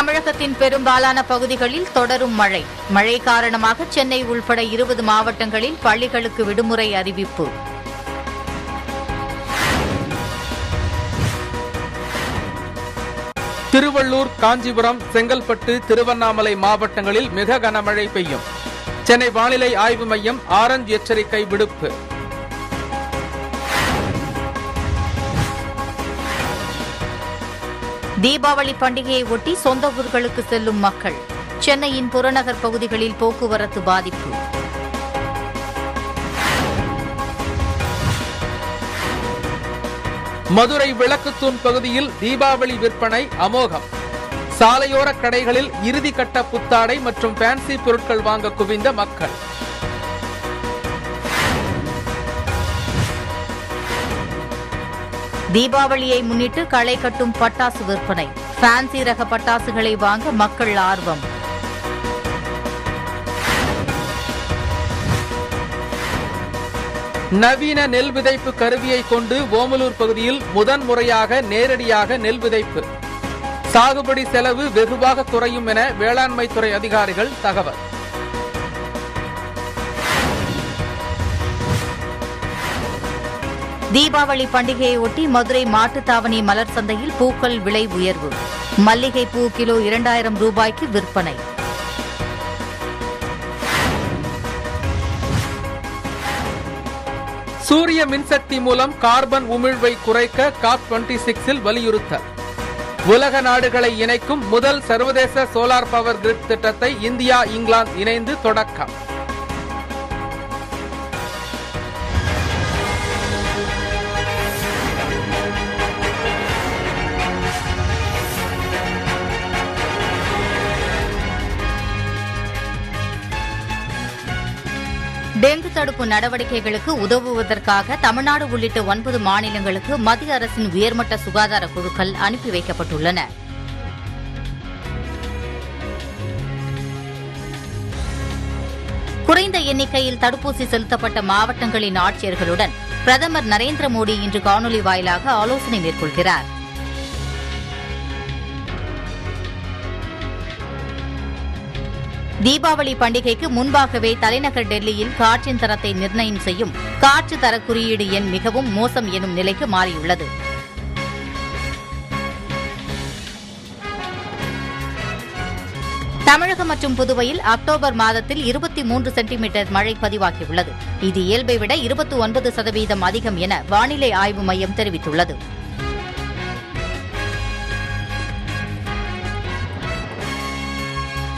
தமிழகத்தின் பெரும்பாலான பகுதிகளில் தொடரும் மழை. மழை காரணமாக சென்னை உள்பட இருபது மாவட்டங்களில் பள்ளிகளுக்கு விடுமுறை அறிவிப்பு. திருவள்ளூர் காஞ்சிபுரம் செங்கல்பட்டு திருவண்ணாமலை மாவட்டங்களில் மிக கனமழை பெய்யும். சென்னை வானிலை ஆய்வு மையம் ஆரஞ்ச் எச்சரிக்கை விடுப்பு. தீபாவளி பண்டிகையை ஒட்டி சொந்த ஊர்களுக்கு செல்லும் மக்கள் சென்னையின் புறநகர் பகுதிகளில் போக்குவரத்து பாதிப்பு. மதுரை விளக்குத்தூண் பகுதியில் தீபாவளி விற்பனை அமோகம். சாலையோர கடைகளில் இறுதி கட்ட புத்தாடை மற்றும் ஃபேன்சி பொருட்கள் வாங்க குவிந்த மக்கள். தீபாவளியை முன்னிட்டு களை கட்டும் பட்டாசு விற்பனை. ஃபேன்சி ரக பட்டாசுகளை வாங்க மக்கள் ஆர்வம். நவீன நெல் விதைப்பு கருவியை கொண்டு ஓமலூர் பகுதியில் முதன் முறையாக நேரடியாக நெல் விதைப்பு. சாகுபடி செலவு வெகுவாக குறையும் என வேளாண்மை துறை அதிகாரிகள் தகவல். தீபாவளி பண்டிகையையொட்டி மதுரை மாட்டுத்தாவணி மலர் சந்தையில் பூக்கள் விலை உயர்வு. மல்லிகை பூ கிலோ இரண்டாயிரம் ரூபாய்க்கு விற்பனை. சூரிய மின்சக்தி மூலம் கார்பன் உமிழ்வை குறைக்க காப் டுவெண்டி சிக்ஸில் வலியுறுத்தல். உலக நாடுகளை இணைக்கும் முதல் சர்வதேச சோலார் பவர் கிரிட் திட்டத்தை இந்தியா இங்கிலாந்து இணைந்து தொடக்கம். டெங்கு தடுப்பு நடவடிக்கைகளுக்கு உதவுவதற்காக தமிழ்நாடு உள்ளிட்ட ஒன்பது மாநிலங்களுக்கு மத்திய அரசின் உயர்மட்ட சுகாதார குழுக்கள் அனுப்பி வைக்கப்பட்டுள்ளன. குறைந்த எண்ணிக்கையில் தடுப்பூசி செலுத்தப்பட்ட மாவட்டங்களின் ஆட்சியர்களுடன் பிரதமர் நரேந்திர மோடி இன்று காணொலி வாயிலாக ஆலோசனை மேற்கொள்கிறார். தீபாவளி பண்டிகைக்கு முன்பாகவே தலைநகர் டெல்லியில் காற்றின் தரத்தை நிர்ணயம் செய்யும் காற்று தர குறியீடு எண் மிகவும் மோசம் எனும் நிலைக்கு மாறியுள்ளது. தமிழகம் மற்றும் புதுவையில் அக்டோபர் மாதத்தில் இருபத்தி மூன்று சென்டிமீட்டர் மழை பதிவாகியுள்ளது. இது இயல்பை விட இருபத்தி ஒன்பது சதவீதம் அதிகம் என வானிலை ஆய்வு மையம் தெரிவித்துள்ளது.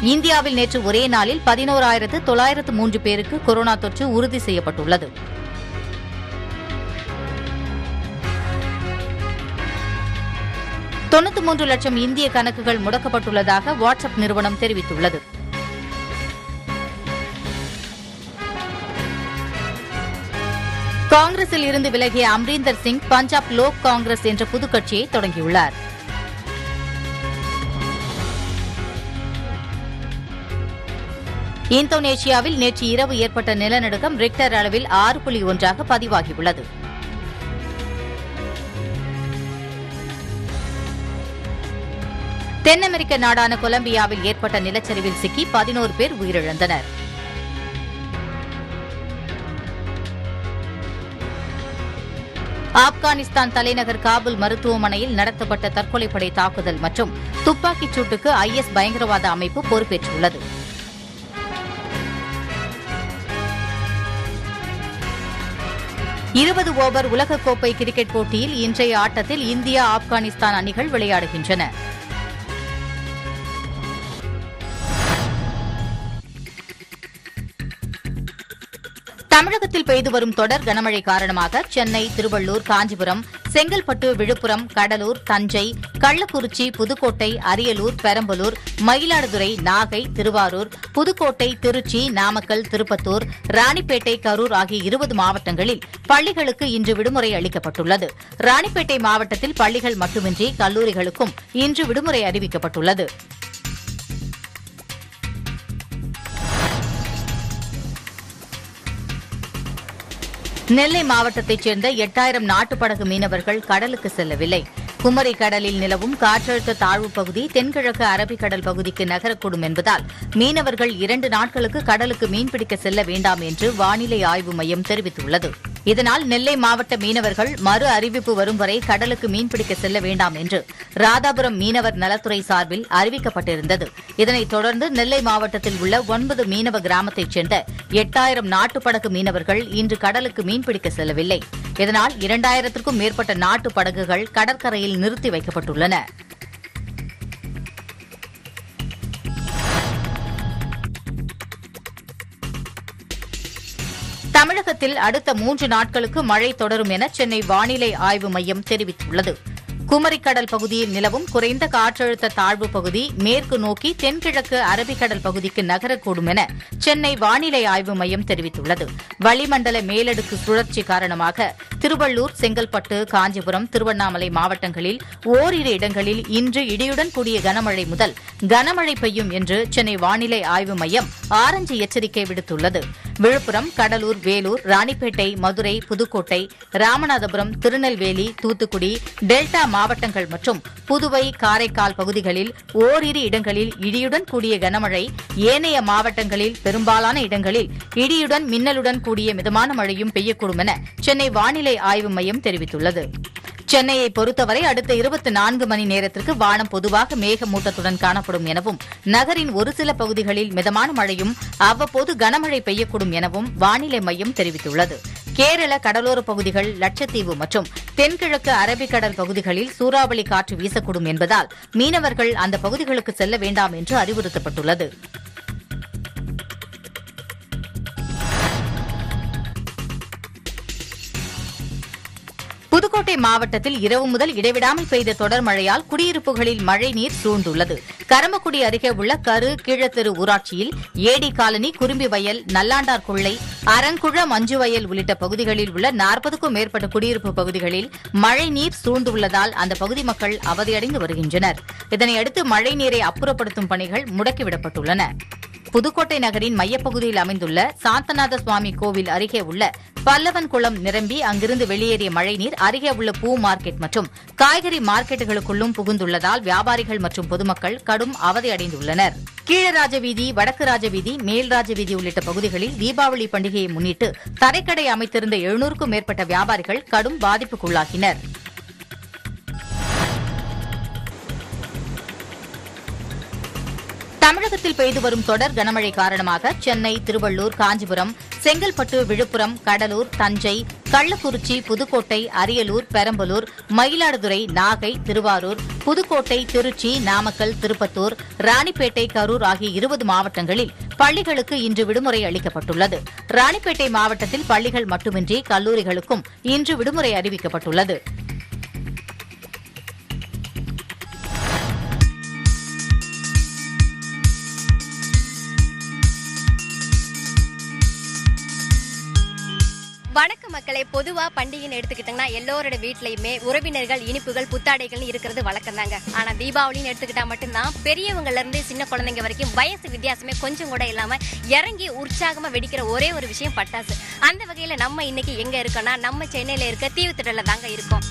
இந்தியாவில் நேற்று ஒரே நாளில் பதினோராயிரத்து தொள்ளாயிரத்து மூன்று பேருக்கு கொரோனா தொற்று உறுதி செய்யப்பட்டுள்ளது. தொண்ணூத்தி மூன்று லட்சம் இந்திய கணக்குகள் முடக்கப்பட்டுள்ளதாக வாட்ஸ்அப் நிறுவனம் தெரிவித்துள்ளது. காங்கிரஸில் இருந்து விலகிய அம்ரீந்தர் சிங் பஞ்சாப் லோக் காங்கிரஸ் என்ற புதுக்கட்சியை தொடங்கியுள்ளார். இந்தோனேஷியாவில் நேற்று இரவு ஏற்பட்ட நிலநடுக்கம் ரிக்டர் அளவில் ஆறு புள்ளி ஒன்றாக பதிவாகியுள்ளது. தென் அமெரிக்க நாடான கொலம்பியாவில் ஏற்பட்ட நிலச்சரிவில் சிக்கி பதினோரு பேர் உயிரிழந்தனர். ஆப்கானிஸ்தான் தலைநகர் காபுல் மருத்துவமனையில் நடத்தப்பட்ட தற்கொலைப்படை தாக்குதல் மற்றும் துப்பாக்கிச் சூட்டுக்கு ஐஎஸ் பயங்கரவாத அமைப்பு பொறுப்பேற்றுள்ளது. இருபது ஓவர் உலகக்கோப்பை கிரிக்கெட் போட்டியில் இன்றைய ஆட்டத்தில் இந்தியா ஆப்கானிஸ்தான் அணிகள் விளையாடுகின்றன. தமிழகத்தில் பெய்து வரும் தொடர் கனமழை காரணமாக சென்னை திருவள்ளூர் காஞ்சிபுரம் செங்கல்பட்டு விழுப்புரம் கடலூர் தஞ்சை கள்ளக்குறிச்சி புதுக்கோட்டை அரியலூர் பெரம்பலூர் மயிலாடுதுறை நாகை திருவாரூர் புதுக்கோட்டை திருச்சி நாமக்கல் திருப்பத்தூர் ராணிப்பேட்டை கரூர் ஆகிய இருபது மாவட்டங்களில் பள்ளிகளுக்கு இன்று விடுமுறை அளிக்கப்பட்டுள்ளது. ராணிப்பேட்டை மாவட்டத்தில் பள்ளிகள் மட்டுமின்றி கல்லூரிகளுக்கும் இன்று விடுமுறை அறிவிக்கப்பட்டுள்ளது. நெல்லை மாவட்டத்தைச் சேர்ந்த எட்டாயிரம் நாட்டுப்படகு மீனவர்கள் கடலுக்கு செல்லவில்லை. குமரி கடலில் நிலவும் காற்றழுத்த தாழ்வு பகுதி தென்கிழக்கு அரபிக்கடல் பகுதிக்கு நகரக்கூடும் என்பதால் மீனவர்கள் இரண்டு நாட்களுக்கு கடலுக்கு மீன்பிடிக்க செல்ல வேண்டாம் என்று வானிலை ஆய்வு மையம் தெரிவித்துள்ளது. இதனால் நெல்லை மாவட்ட மீனவர்கள் மறு அறிவிப்பு வரும் வரை கடலுக்கு மீன்பிடிக்க செல்ல வேண்டாம் என்று ராதாபுரம் மீனவர் நலத்துறை சார்பில் அறிவிக்கப்பட்டிருந்தது. இதனைத் தொடர்ந்து நெல்லை மாவட்டத்தில் உள்ள ஒன்பது மீனவ கிராமத்தைச் சேர்ந்த எட்டாயிரம் நாட்டுப்படகு மீனவர்கள் இன்று கடலுக்கு மீன்பிடிக்க செல்லவில்லை. இதனால் இரண்டாயிரத்திற்கும் மேற்பட்ட நாட்டு படகுகள் கடற்கரையில் நிறுத்தி வைக்கப்பட்டுள்ளன. தமிழகத்தில் அடுத்த மூன்று நாட்களுக்கு மழை தொடரும் என சென்னை வானிலை ஆய்வு மையம் தெரிவித்துள்ளது. குமரிக்கடல் பகுதியில் நிலவும் குறைந்த காற்றழுத்த தாழ்வு பகுதி மேற்கு நோக்கி தென்கிழக்கு அரபிக்கடல் பகுதிக்கு நகரக்கூடும் என சென்னை வானிலை ஆய்வு மையம் தெரிவித்துள்ளது. வளிமண்டல மேலடுக்கு சுழற்சி காரணமாக திருவள்ளூர் செங்கல்பட்டு காஞ்சிபுரம் திருவண்ணாமலை மாவட்டங்களில் ஓரிரு இடங்களில் இன்று இடியுடன் கூடிய கனமழை முதல் கனமழை பெய்யும் என்று சென்னை வானிலை ஆய்வு மையம் ஆரஞ்சு எச்சரிக்கை விடுத்துள்ளது. விழுப்புரம் கடலூர் வேலூர் ராணிப்பேட்டை மதுரை புதுக்கோட்டை ராமநாதபுரம் திருநெல்வேலி தூத்துக்குடி டெல்டா மாவட்டங்கள் மற்றும் புதுவை காரைக்கால் பகுதிகளில் ஓரிரு இடங்களில் இடியுடன் கூடிய கனமழை ஏனைய மாவட்டங்களில் பெரும்பாலான இடங்களில் இடியுடன் மின்னலுடன் கூடிய மிதமான மழையும் பெய்யக்கூடும் என சென்னை வானிலை ஆய்வு மையம் தெரிவித்துள்ளது. சென்னையை பொறுத்தவரை அடுத்த இருபத்தி நான்கு மணி நேரத்திற்கு வானம் பொதுவாக மேகமூட்டத்துடன் காணப்படும் எனவும் நகரின் ஒரு சில பகுதிகளில் மிதமான மழையும் அவ்வப்போது கனமழை பெய்யக்கூடும் எனவும் வானிலை மையம் தெரிவித்துள்ளது. கேரள கடலோர பகுதிகள் லட்சத்தீவு மற்றும் தென்கிழக்கு அரபிக்கடல் பகுதிகளில் சூறாவளி காற்று வீசக்கூடும் என்பதால் மீனவர்கள் அந்த பகுதிகளுக்கு செல்ல வேண்டாம் என்று அறிவுறுத்தப்பட்டுள்ளது. புதுக்கோட்டை மாவட்டத்தில் இரவு முதல் இடைவிடாமல் பெய்த தொடர் மழையால் குடியிருப்புகளில் மழைநீர் சூழ்ந்துள்ளது. கரமக்குடி அருகே உள்ள கரு கீழத்தெரு ஊராட்சியில் ஏடி காலனி குறும்பி வயல் நல்லாண்டார் கொள்ளை அரங்குழ மஞ்சு வயல் உள்ளிட்ட பகுதிகளில் உள்ள நாற்பதுக்கும் மேற்பட்ட குடியிருப்பு பகுதிகளில் மழைநீர் சூழ்ந்துள்ளதால் அந்த பகுதி மக்கள் அவதியடைந்து வருகின்றனர். இதனையடுத்து மழைநீரை அப்புறப்படுத்தும் பணிகள் முடக்கிவிடப்பட்டுள்ளன. புதுக்கோட்டை நகரின் மையப்பகுதியில் அமைந்துள்ள சாந்தநாத சுவாமி கோவில் அருகே உள்ள பல்லவன் குளம் நிரம்பி அங்கிருந்து வெளியேறிய மழைநீர் அருகே உள்ள பூ மார்க்கெட் மற்றும் காய்கறி மார்க்கெட்டுகளுக்குள்ளும் புகுந்துள்ளதால் வியாபாரிகள் மற்றும் பொதுமக்கள் கடும் அவதியடைந்துள்ளனர். கீழராஜ வீதி வடக்கு ராஜவீதி மேல் ராஜவீதி உள்ளிட்ட பகுதிகளில் தீபாவளி பண்டிகையை முன்னிட்டு தரைக்கடை அமைத்திருந்த எழுநூறுக்கும் மேற்பட்ட வியாபாரிகள் கடும் பாதிப்புக்குள்ளாகினர். தமிழகத்தில் பெய்து வரும் தொடர் கனமழை காரணமாக சென்னை திருவள்ளூர் காஞ்சிபுரம் செங்கல்பட்டு விழுப்புரம் கடலூர் தஞ்சை கள்ளக்குறிச்சி புதுக்கோட்டை அரியலூர் பெரம்பலூர் மயிலாடுதுறை நாகை திருவாரூர் புதுக்கோட்டை திருச்சி நாமக்கல் திருப்பத்தூர் ராணிப்பேட்டை கரூர் ஆகிய இருபது மாவட்டங்களில் பள்ளிகளுக்கு இன்று விடுமுறை அளிக்கப்பட்டுள்ளது. ராணிப்பேட்டை மாவட்டத்தில் பள்ளிகள் மட்டுமின்றி கல்லூரிகளுக்கும் இன்று விடுமுறை அறிவிக்கப்பட்டுள்ளது. மக்களே பொதுவா பண்டிகைன்னு எடுத்துக்கிட்டோம்னா எல்லோரோட வீட்லயுமே உறவினர்கள் இனிப்புகள் புத்தாடைகள் இருக்கிறது வழக்கம் தாங்க ஆனா தீபாவளின்னு எடுத்துக்கிட்டா மட்டும்தான் பெரியவங்கல இருந்து சின்ன குழந்தைங்க வரைக்கும் வயசு வித்தியாசமே கொஞ்சம் கூட இல்லாம இறங்கி உற்சாகமா வெடிக்கிற ஒரே ஒரு விஷயம் பட்டாசு. அந்த வகையில நம்ம இன்னைக்கு எங்க இருக்கோம்னா நம்ம சென்னையில இருக்க தீவுத்திடல தாங்க இருக்கோம்.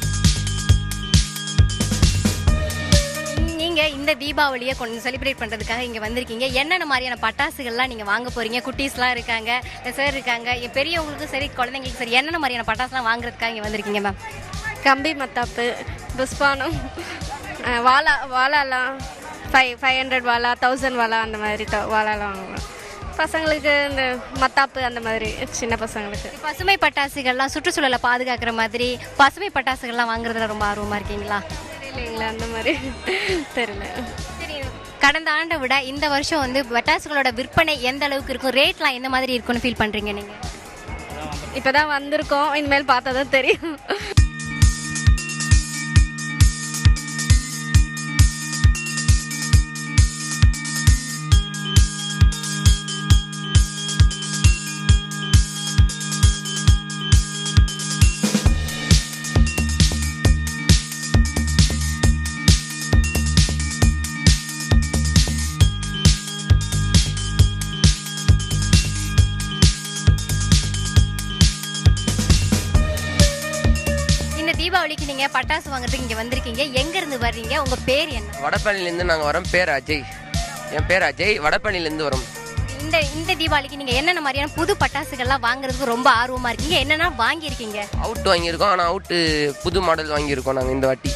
நீங்க இந்த தீபாவளியை கொஞ்சம் செலிப்ரேட் பண்றதுக்காக இங்க வந்திருக்கீங்க. என்னென்ன மாதிரியான பட்டாசுகள்லாம் நீங்க வாங்க போறீங்க? குட்டீஸ்லாம் இருக்காங்க சார் இருக்காங்க பெரியவங்களுக்கும் சரி குழந்தைங்களுக்கும் சரி என்னென்ன மாதிரியான பட்டாசுலாம் வாங்குறதுக்காக இங்க வந்திருக்கீங்க மேம் கம்பி மத்தாப்பு புஷ்பானம் வாலா வாலாலாம் five five hundred wala thousand wala அந்த மாதிரி வாலாலாம் வாங்குவோம். பசங்களுக்கு இந்த மத்தாப்பு அந்த மாதிரி சின்ன பசங்களுக்கு. பசுமை பட்டாசுகள்லாம் சுற்றுச்சூழலை பாதுகாக்கிற மாதிரி பசுமை பட்டாசுகள்லாம் வாங்குறதுல ரொம்ப ஆர்வமா இருக்கீங்களா? தெரியலைங்களா அந்த மாதிரி. தெரியல. சரி. கடந்த ஆண்டை விட இந்த வருஷம் வந்து பட்டாசுகளோட விற்பனை எந்த அளவுக்கு இருக்கும்? ரேட்லாம் எந்த மாதிரி இருக்கும்னு ஃபீல் பண்றீங்க நீங்க? இப்போ தான் வந்திருக்கோம். இனிமேல் பார்த்தா தான் தெரியும். நீங்க பட்டாசு வாங்குறதுக்கு இங்க வந்திருக்கீங்க. எங்க இருந்து வர்றீங்க? உங்க பேர் என்ன? வடபழனிலேருந்து நாங்கள் வரோம். பேர் அஜய். என் பேர் அஜய். வடபழனிலேருந்து வரோம். இந்த இந்த தீபாவளிக்கு நீங்க என்னென்ன மாதிரியான புது பட்டாசுகள்லாம் வாங்குறதுக்கு ரொம்ப ஆர்வமா இருக்கீங்க? என்னென்ன வாங்கியிருக்கீங்க? அவுட் வாங்கியிருக்கோம். ஆனால் அவுட்டு புது மாடல் வாங்கியிருக்கோம் நாங்கள் இந்த வாட்டி.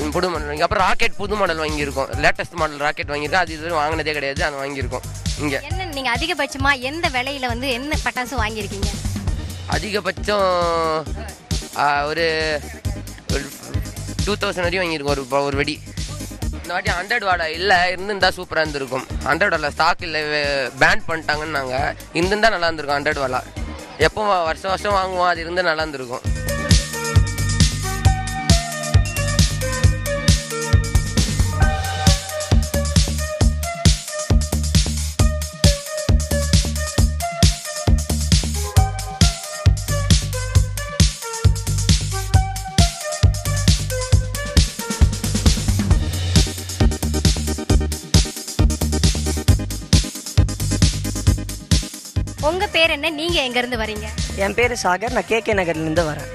ம், புது மாடல் வாங்கி அப்புறம் ராக்கெட் புது மாடல் வாங்கியிருக்கோம். லேட்டஸ்ட் மாடல் ராக்கெட் வாங்கியிருக்கோம். அது இதுவரை வாங்கினதே கிடையாது. அது வாங்கியிருக்கோம். இங்கே. என்ன நீங்க அதிகபட்சமா எந்த விலையில வந்து என்ன பட்டாசு வாங்கியிருக்கீங்க? அதிகபட்சம் ஆ, ஒரு டூ தௌசண்ட் வரையும் வாங்கியிருக்கோம் ஒரு ஒரு வெடி. இந்த வாட்டி ஹண்ட்ரட் வாடா. இல்லை இருந்திருந்தா சூப்பராக இருந்திருக்கும். ஹண்ட்ரட் வாடா. ஸ்டாக் இல்லை பேன் பண்ணிட்டாங்கன்னு நாங்கள் இருந்திருந்தா நல்லா இருந்திருக்கும் ஹண்ட்ரட் வாடா. எப்போ வா- வருஷம் வருஷம் வாங்குவோம் அது இருந்தால் நல்லா இருந்திருக்கும். உங்க பேர் என்ன? நீங்க எங்க இருந்து வரீங்க? என் பேர் சாகர். நான் கேகே நகர்லேருந்து வரேன்.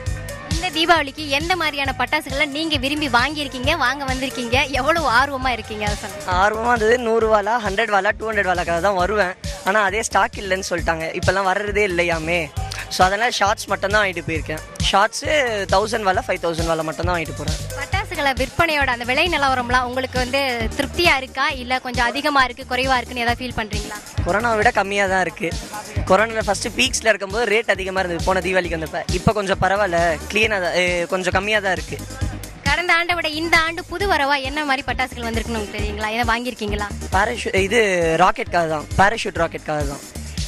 இந்த தீபாவளிக்கு எந்த மாதிரியான பட்டாசுகளை நீங்க விரும்பி வாங்கியிருக்கீங்க வாங்க வந்திருக்கீங்க? எவ்வளவு ஆர்வமா இருக்கீங்க அதை சொல்லுங்க. ஆர்வமாக இருந்தது நூறு வாலா ஹண்ட்ரட் வாலா டூ ஹண்ட்ரட் வாலாக்காக தான் வருவேன். ஆனால் அதே ஸ்டாக் இல்லைன்னு சொல்லிட்டாங்க. இப்போல்லாம் வர்றதே இல்லையாமே. ஸோ அதனால் ஷார்ட்ஸ் மட்டும் தான் வாங்கிட்டு போயிருக்கேன். ஷார்ட்ஸு தௌசண்ட் வாலா ஃபைவ் தௌசண்ட் வாலா மட்டும் தான் வாங்கிட்டு போகிறேன் பட்டாசுகளை விற்பனையோட அந்த விலை நிலவரம்லாம் உங்களுக்கு வந்து திருப்தியா இருக்கா? இல்ல கொஞ்சம் அதிகமா இருக்கு குறைவா இருக்குன்னு ஏதாவது ஃபீல் பண்றீங்களா? கொரோனாவை விட கம்மியாக தான் இருக்குது கொரோனாவில் ஃபஸ்ட்டு பீக்ஸில் இருக்கும்போது ரேட் அதிகமாக இருந்தது போன தீபாவளிக்கு வந்தப்ப. இப்போ கொஞ்சம் பரவாயில்ல க்ளீனாக தான் கொஞ்சம் கம்மியாக தான் இருக்குது கடந்த ஆண்டை விட இந்த ஆண்டு புது வரவா என்ன மாதிரி பட்டாசுகள் வந்திருக்குன்னு உங்களுக்கு தெரியுங்களா? ஏதாவது வாங்கியிருக்கீங்களா? பேராஷூட் இது ராக்கெட்காக தான் பேராஷூட் ராக்கெட்காக தான்.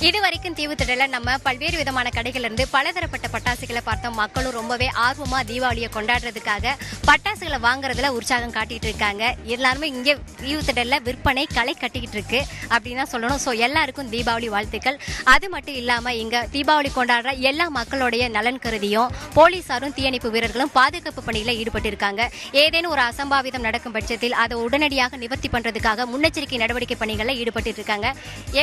இது வரைக்கும் திடல நம்ம பல்வேறு விதமான கடைகள் இருந்து பலதரப்பட்ட பட்டாசுகளை பார்த்தோம். மக்களும் ரொம்பவே ஆர்வமா தீபாவளியை கொண்டாடுறதுக்காக பட்டாசுகளை வாங்குறதுல உற்சாகம் காட்டிட்டு இருக்காங்க. எல்லாருமே இங்க தீவுத்திடல்ல விற்பனை களை கட்டிக்கிட்டு இருக்கு அப்படின்னு தான் சொல்லணும். ஸோ எல்லாருக்கும் தீபாவளி வாழ்த்துக்கள். அது மட்டும் இல்லாம இங்க தீபாவளி கொண்டாடுற எல்லா மக்களுடைய நலன் கருதியும் போலீசாரும் தீயணைப்பு வீரர்களும் பாதுகாப்பு பணியில ஈடுபட்டு இருக்காங்க. ஏதேனும் ஒரு அசம்பாவிதம் நடக்கும் பட்சத்தில் அதை உடனடியாக நிவர்த்தி பண்றதுக்காக முன்னெச்சரிக்கை நடவடிக்கை பணிகளில் ஈடுபட்டு இருக்காங்க.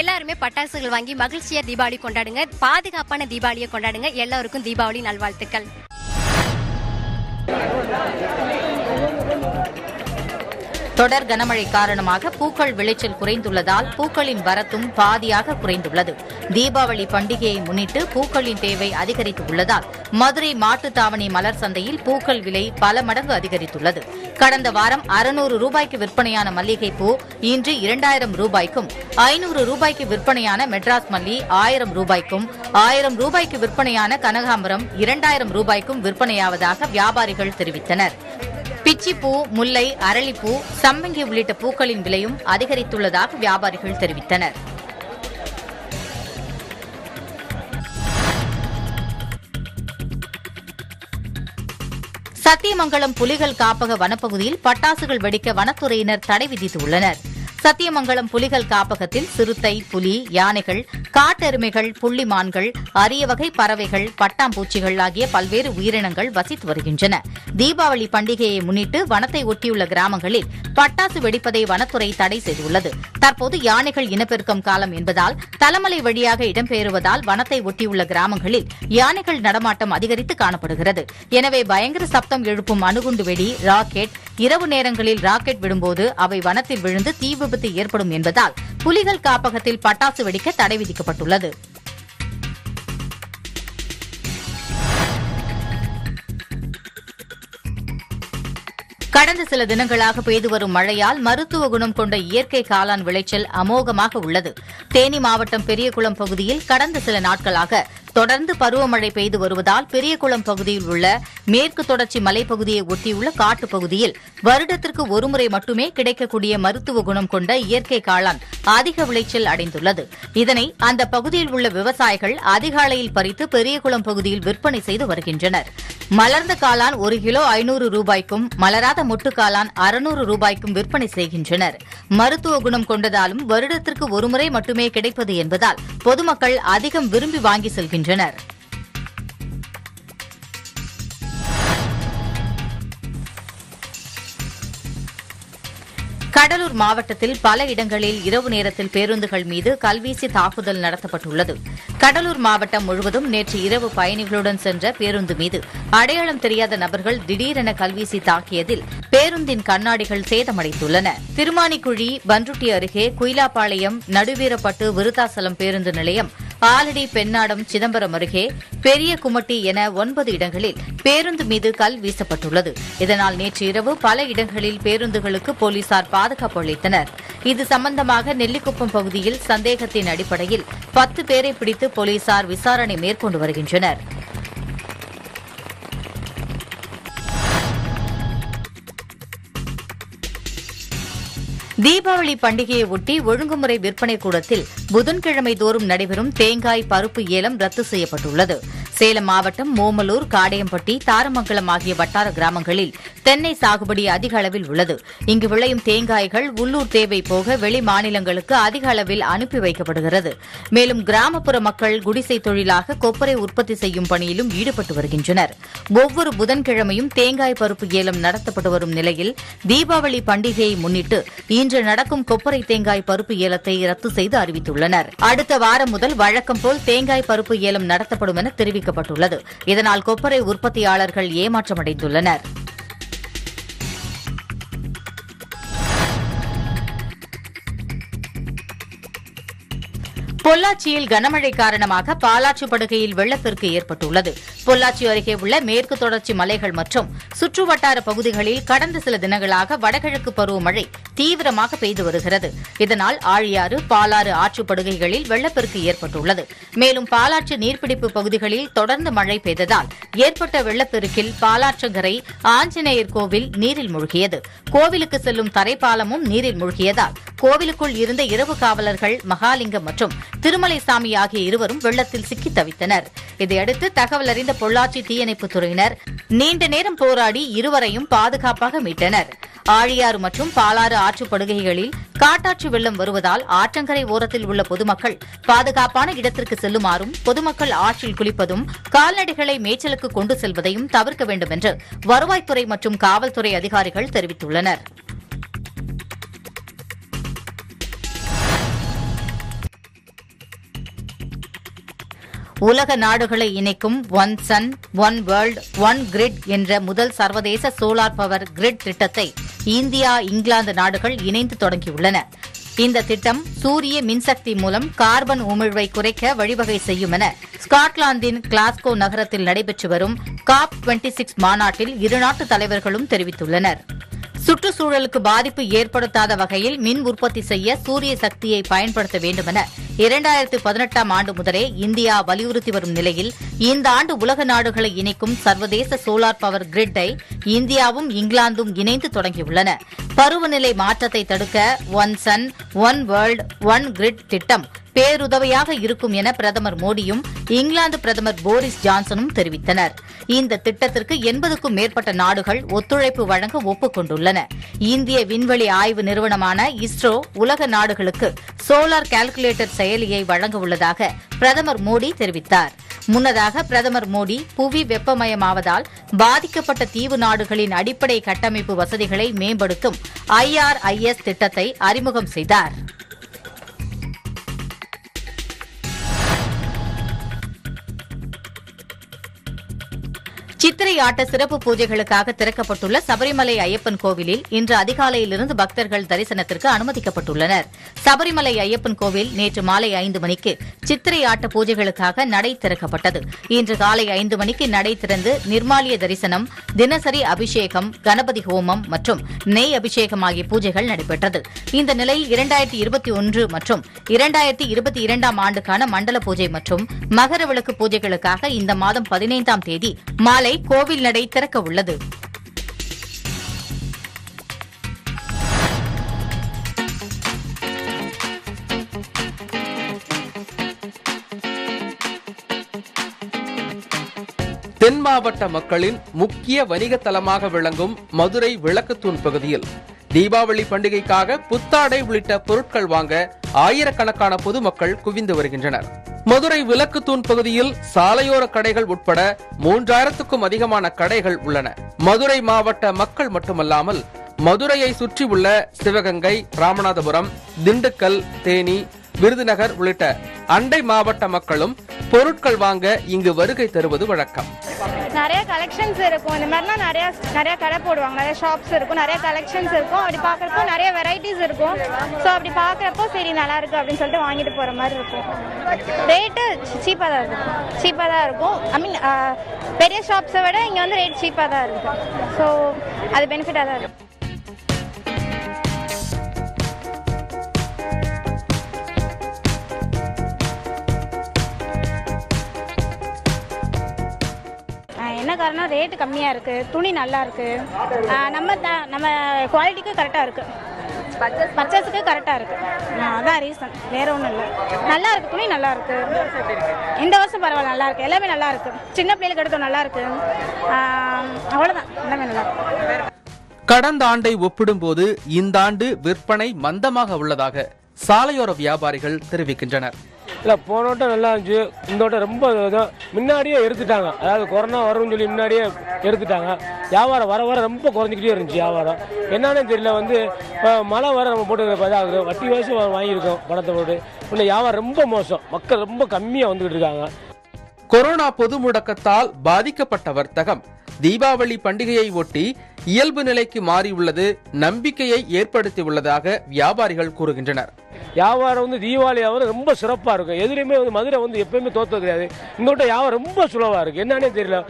எல்லாருமே பட்டாசுகள் வாங்கி மகிழ்ச்சியா தீபாவளி கொண்டாடுங்க. பாதுகாப்பான தீபாவளியை கொண்டாடுங்க. எல்லாருக்கும் தீபாவளி நல்வாழ்த்துக்கள். தொடர் கனமழை காரணமாக பூக்கள் விளைச்சல் குறைந்துள்ளதால் பூக்களின் வரத்தும் பாதியாக குறைந்துள்ளது. தீபாவளி பண்டிகையை முன்னிட்டு பூக்களின் தேவை அதிகரித்துள்ளதால் மதுரை மாட்டுத்தாவணி மலர் சந்தையில் பூக்கள் விலை பல மடங்கு அதிகரித்துள்ளது. கடந்த வாரம் அறுநூறு ரூபாய்க்கு விற்பனையான மல்லிகை பூ இன்று இரண்டாயிரம் ரூபாய்க்கும் ஐநூறு ரூபாய்க்கு விற்பனையான மெட்ராஸ் மல்லி ஆயிரம் ரூபாய்க்கும் ஆயிரம் ரூபாய்க்கு விற்பனையான கனகாம்பரம் இரண்டாயிரம் ரூபாய்க்கும் விற்பனையாவதாக வியாபாரிகள் தெரிவித்தனர். பிச்சிப்பூ முல்லை அரளிப்பூ சம்பங்கி உள்ளிட்ட பூக்களின் விலையும் அதிகரித்துள்ளதாக வியாபாரிகள் தெரிவித்தனர். சத்தியமங்கலம் புலிகள் காப்பக வனப்பகுதியில் பட்டாசுகள் வெடிக்க வனத்துறையினர் தடை விதித்துள்ளனர். சத்தியமங்கலம் புலிகள் காப்பகத்தில் சிறுத்தை புலி யானைகள் காட்டெருமைகள் புள்ளிமான்கள் அரிய வகை பறவைகள் பட்டாம்பூச்சிகள் ஆகிய பல்வேறு உயிரினங்கள் வசித்து வருகின்றன. தீபாவளி பண்டிகையை முன்னிட்டு வனத்தை ஒட்டியுள்ள கிராமங்களில் பட்டாசு வெடிப்பதை வனத்துறை தடை செய்துள்ளது. தற்போது யானைகள் இனப்பெருக்கம் காலம் என்பதால் தலமலை வழியாக இடம்பெயருவதால் வனத்தை ஒட்டியுள்ள கிராமங்களில் யானைகள் நடமாட்டம் அதிகரித்து காணப்படுகிறது. எனவே பயங்கர சப்தம் எழுப்பும் அணுகுண்டு வெடி ராக்கெட் இரவு நேரங்களில் ராக்கெட் விடும்போது அவை வனத்தில் விழுந்து தீ விபத்து ஏற்படும் என்பதால் புலிகள் காப்பகத்தில் பட்டாசு வெடிக்க தடை விதிக்கப்பட்டுள்ளது. கடந்த சில தினங்களாக பெய்து வரும் மழையால் மருத்துவ குணம் கொண்ட இயற்கை காளான் விளைச்சல் அமோகமாக உள்ளது. தேனி மாவட்டம் பெரியகுளம் பகுதியில் கடந்த சில நாட்களாக தொடர்ந்து பருவமழை பெய்து வருவதால் பெரியகுளம் பகுதியில் உள்ள மேற்கு தொடர்ச்சி மலைப்பகுதியை ஒட்டியுள்ள காட்டுப்பகுதியில் வருடத்திற்கு ஒருமுறை மட்டுமே கிடைக்கக்கூடிய மருத்துவ குணம் கொண்ட இயற்கை காளான் அதிக விளைச்சல் அடைந்துள்ளது. இதனை அந்த பகுதியில் உள்ள விவசாயிகள் அதிகாலையில் பறித்து பெரியகுளம் பகுதியில் விற்பனை செய்து வருகின்றனர். மலர்ந்த காளான் ஒரு கிலோ ஐநூறு ரூபாய்க்கும் மலராத மொட்டு காளான் அறுநூறு ரூபாய்க்கும் விற்பனை செய்கின்றனர். மருத்துவ குணம் கொண்டதாலும் வருடத்திற்கு ஒருமுறை மட்டுமே கிடைப்பது என்பதால் பொதுமக்கள் அதிகம் விரும்பி வாங்கி செல்கின்றனர். கடலூர் மாவட்டத்தில் பல இடங்களில் இரவு நேரத்தில் பேருந்துகள் மீது கல்வீசி தாக்குதல் நடத்தப்பட்டுள்ளது. கடலூர் மாவட்டம் முழுவதும் நேற்று இரவு பயணிகளுடன் சென்ற பேருந்து மீது அடையாளம் தெரியாத நபர்கள் திடீரென கல்வீசி தாக்கியதில் பேருந்தின் கண்ணாடிகள் சேதமடைந்துள்ளன. திருமானிக்குழி பன்ருட்டி அருகே குயிலாப்பாளையம் நடுவீரப்பட்டு விருத்தாசலம் பேருந்து நிலையம் ஆலடி பெண்ணாடம் சிதம்பரம் அருகே பெரிய குமட்டி என ஒன்பது இடங்களில் பேருந்து மீது கல் வீசப்பட்டுள்ளது. இதனால் நேற்று இரவு பல இடங்களில் பேருந்துகளுக்கு போலீசார் பாதுகாப்பு அளித்தனர். இது சம்பந்தமாக நெல்லிக்குப்பம் பகுதியில் சந்தேகத்தின் அடிப்படையில் பத்து பேரை பிடித்து போலீசார் விசாரணை மேற்கொண்டு வருகின்றனர். தீபாவளி பண்டிகையை ஒட்டி ஒழுங்குமுறை விற்பனை கூடத்தில் புதன்கிழமை தோறும் நடைபெறும் தேங்காய் பருப்பு ஏலம் ரத்து செய்யப்பட்டுள்ளது. சேலம் மாவட்டம் மோமலூர் காடையம்பட்டி தாரமங்கலம் ஆகிய வட்டார கிராமங்களில் தென்னை சாகுபடி அதிக அளவில் உள்ளது. இங்கு விளையும் தேங்காய்கள் உள்ளூர் தேவை போக வெளி மாநிலங்களுக்கு அதிக அளவில் அனுப்பி வைக்கப்படுகிறது. மேலும் கிராமப்புற மக்கள் குடிசை தொழிலாக கொப்பரை உற்பத்தி செய்யும் பணியிலும் ஈடுபட்டு வருகின்றனர். ஒவ்வொரு புதன்கிழமையும் தேங்காய் பருப்பு ஏலம் நடத்தப்பட்டு வரும் நிலையில் தீபாவளி பண்டிகையை முன்னிட்டு இன்று நடக்கும் கொப்பரை தேங்காய் பருப்பு ஏலத்தை ரத்து செய்து அறிவித்துள்ளனர். அடுத்த வாரம் முதல் வழக்கம் போல் தேங்காய் பருப்பு ஏலம் நடத்தப்படும் என அறிவிக்கப்பட்டுள்ளது இதனால் கொப்பரை உற்பத்தியாளர்கள் ஏமாற்றமடைந்துள்ளனர். பொள்ளாச்சியில் கனமழை காரணமாக பாலாற்று படுகையில் வெள்ளப்பெருக்கு ஏற்பட்டுள்ளது. பொள்ளாச்சி அருகே உள்ள மேற்கு தொடர்ச்சி மலைகள் மற்றும் சுற்றுவட்டார பகுதிகளில் கடந்த சில தினங்களாக வடகிழக்கு பருவமழை தீவிரமாக பெய்து வருகிறது. இதனால் ஆழியாறு பாலாறு ஆற்றுப்படுகைகளில் வெள்ளப்பெருக்கு ஏற்பட்டுள்ளது. மேலும் பாலாற்று நீர்பிடிப்பு பகுதிகளில் தொடர்ந்து மழை பெய்ததால் ஏற்பட்ட வெள்ளப்பெருக்கில் பாலாற்றங்கரை ஆஞ்சநேயர் கோவில் நீரில் மூழ்கியது. கோவிலுக்கு செல்லும் தரைப்பாலமும் நீரில் மூழ்கியதால் கோவிலுக்குள் இருந்த இரவு காவலர்கள் மகாலிங்கம் மற்றும் திருமலைசாமி ஆகிய இருவரும் வெள்ளத்தில் சிக்கி தவித்தனர். இதையடுத்து தகவல் அறிந்த பொள்ளாச்சி தீயணைப்புத் துறையினர் நீண்ட நேரம் போராடி இருவரையும் பாதுகாப்பாக மீட்டனர். ஆழியாறு மற்றும் பாலாறு ஆற்றுப்படுகைகளில் காட்டாற்று வெள்ளம் வருவதால் ஆற்றங்கரை ஓரத்தில் உள்ள பொதுமக்கள் பாதுகாப்பான இடத்திற்கு செல்லுமாறும் பொதுமக்கள் ஆற்றில் குளிப்பதும் கால்நடைகளை மேய்ச்சலுக்கு கொண்டு செல்வதையும் தவிர்க்க வேண்டும் என்று வருவாய்த்துறை மற்றும் காவல்துறை அதிகாரிகள் தெரிவித்துள்ளனர். உலக நாடுகளை இணைக்கும் one sun one world one grid என்ற முதல் சர்வதேச சோலார் பவர் கிரிட் திட்டத்தை இந்தியா இங்கிலாந்து நாடுகள் இணைந்து தொடங்கியுள்ளன. இந்த திட்டம் சூரிய மின்சக்தி மூலம் கார்பன் உமிழ்வை குறைக்க வழிவகை செய்யும் என ஸ்காட்லாந்தின் கிளாஸ்கோ நகரத்தில் நடைபெற்று வரும் காப் 26 சிக்ஸ் மாநாட்டில் இருநாட்டு தலைவர்களும் தெரிவித்துள்ளனர். சுற்றுச்சூழலுக்கு பாதிப்பு ஏற்படுத்தாத வகையில் மின் உற்பத்தி செய்ய சூரிய சக்தியை பயன்படுத்த வேண்டுமென இரண்டாயிரத்து பதினெட்டாம் ஆண்டு முதலே இந்தியா வலியுறுத்தி வரும் நிலையில் இந்த ஆண்டு உலக நாடுகளை இணைக்கும் சர்வதேச சோலார் பவர் கிரிட்டை இந்தியாவும் இங்கிலாந்தும் இணைந்து தொடங்கியுள்ளன. பருவநிலை மாற்றத்தை தடுக்க one sun one world one grid திட்டம் பேருதவியாக இருக்கும் என பிரதமர் மோடியும் இங்கிலாந்து பிரதமர் போரிஸ் ஜான்சனும் தெரிவித்தனர். இந்த திட்டத்திற்கு எண்பதுக்கும் மேற்பட்ட நாடுகள் ஒத்துழைப்பு வழங்க ஒப்புக்கொண்டுள்ளன இந்திய விண்வெளி ஆய்வு நிறுவனமான இஸ்ரோ உலக நாடுகளுக்கு சோலார் கால்குலேட்டர் செயலியை வழங்க உள்ளதாக பிரதமர் மோடி தெரிவித்தார். முன்னதாக பிரதமர் மோடி புவி வெப்பமயமாவதால் பாதிக்கப்பட்ட தீவு நாடுகளின் அடிப்படை கட்டமைப்பு வசதிகளை மேம்படுத்தும் ஐஆர்ஐஎஸ் திட்டத்தை அறிமுகம் செய்தார். சித்திரை ஆட்ட சிறப்பு பூஜைகளுக்காக திறக்கப்பட்டுள்ள சபரிமலை ஐயப்பன் கோவிலில் இன்று அதிகாலையிலிருந்து பக்தர்கள் தரிசனத்திற்கு அனுமதிக்கப்பட்டுள்ளனர். சபரிமலை ஐயப்பன் கோவில் நேற்று மாலை ஐந்து மணிக்கு சித்திரை ஆட்ட பூஜைகளுக்காக நடை திறக்கப்பட்டது. இன்று காலை ஐந்து மணிக்கு நடை திறந்து நிர்மாலிய தரிசனம் தினசரி அபிஷேகம் கணபதி ஹோமம் மற்றும் நெய் அபிஷேகம் ஆகிய பூஜைகள் நடைபெற்றது. இந்த நிலையில் இரண்டாயிரத்தி இருபத்தி ஒன்று மற்றும் இரண்டாயிரத்தி இருபத்தி இரண்டாம் ஆண்டுக்கான மண்டல பூஜை மற்றும் மகர விளக்கு பூஜைகளுக்காக இந்த மாதம் பதினைந்தாம் தேதி மாலை கோவில் நடை திறக்க உள்ளது. தென் மாவட்ட மக்களின் முக்கிய வணிக தலமாக விளங்கும் மதுரை விளக்குத்தூண் பகுதியில் தீபாவளி பண்டிகைக்காக புத்தாடை உள்ளிட்ட பொருட்கள் வாங்க ஆயிரக்கணக்கான பொதுமக்கள் குவிந்து வருகின்றனர். மதுரை விளக்குத்தூண் பகுதியில் சாலையோர கடைகள் உட்பட மூன்றாயிரத்துக்கும் அதிகமான கடைகள் உள்ளன. மதுரை மாவட்ட மக்கள் மட்டுமல்லாமல் மதுரையை சுற்றியுள்ள சிவகங்கை ராமநாதபுரம் திண்டுக்கல் தேனி விருதுநகர் உள்ளிட்ட அண்டை மாவட்ட மக்களும் பொருட்கள் வாங்க இங்கு வருகை தருவது வழக்கம். நிறைய கலெக்ஷன்ஸ் இருக்கும். இந்த மாதிரிலாம் நிறைய நிறைய கடை போடுவாங்க. நிறைய ஷாப்ஸ் இருக்கும். நிறைய கலெக்ஷன்ஸ் இருக்கும். அப்படி பார்க்குறப்போ நிறைய வெரைட்டிஸ் இருக்கும். ஸோ அப்படி பார்க்குறப்போ சரி நல்லா இருக்கு அப்படின்னு சொல்லிட்டு வாங்கிட்டு போகிற மாதிரி இருக்கும். ரேட்டு சீப்பாக தான் இருக்கும். சீப்பாக தான் இருக்கும். ஐ மீன் பெரிய ஷாப்ஸை விட இங்கே வந்து ரேட் சீப்பாக தான் இருக்கும். ஸோ அது பெனிஃபிட்டாக தான் இருக்கும். ரேட்டு கம்மியாக இருக்குது துணி நல்லா இருக்குது நம்ம த நம்ம குவாலிட்டிக்கு கரெக்டாக இருக்குது பர்ச்சேஸுக்கு கரெக்டாக இருக்குது அதான் ரீசன் வேற ஒன்றும் இல்லை. நல்லா இருக்கு துணி நல்லா இருக்கு. இந்த வருஷம் பரவாயில்ல நல்லா இருக்கு. எல்லாமே நல்லா இருக்கு. சின்ன பிள்ளைகளுக்கு எடுத்தோம் நல்லா இருக்கு. ஆஹ் அவ்வளவுதான். எல்லாமே நல்லா இருக்கு. கடந்த ஆண்டை ஒப்பிடும்போது இந்த ஆண்டு விற்பனை மந்தமாக உள்ளதாக சாலையோர வியாபாரிகள் தெரிவிக்கின்றனர். இல்லை போன வட்டம் நல்லா இருந்துச்சு. இந்த வட்டம் ரொம்ப முன்னாடியே எடுத்துட்டாங்க. அதாவது கொரோனா வரும்னு சொல்லி முன்னாடியே எடுத்துட்டாங்க. வியாபாரம் வர வர ரொம்ப குறைஞ்சிக்கிட்டே இருந்துச்சு வியாபாரம். என்னன்னு தெரியல வந்து மழை வர நம்ம போட்டு இதாகுது. வட்டி வயசு வாங்கியிருக்கோம் பணத்தை போட்டு. இன்னும் வியாபாரம் ரொம்ப மோசம். மக்கள் ரொம்ப கம்மியாக வந்துக்கிட்டு இருக்காங்க. கொரோனா பொது முடக்கத்தால் பாதிக்கப்பட்ட வர்த்தகம். தீபாவளி பண்டிகையை ஒட்டி இயல்பு நிலைக்கு மாறியுள்ளது நம்பிக்கையை ஏற்படுத்தியுள்ளதாக வியாபாரிகள் கூறுகின்றனர். வியாபாரம் வந்து தீபாவளி வியாபாரம் ரொம்ப சிறப்பாக இருக்கும். எதுலையுமே வந்து மதுரை வந்து எப்பயுமே தோற்றது கிடையாது. இந்த வியாபாரம் ரொம்ப சுலவாக இருக்குது என்னன்னே தெரியல.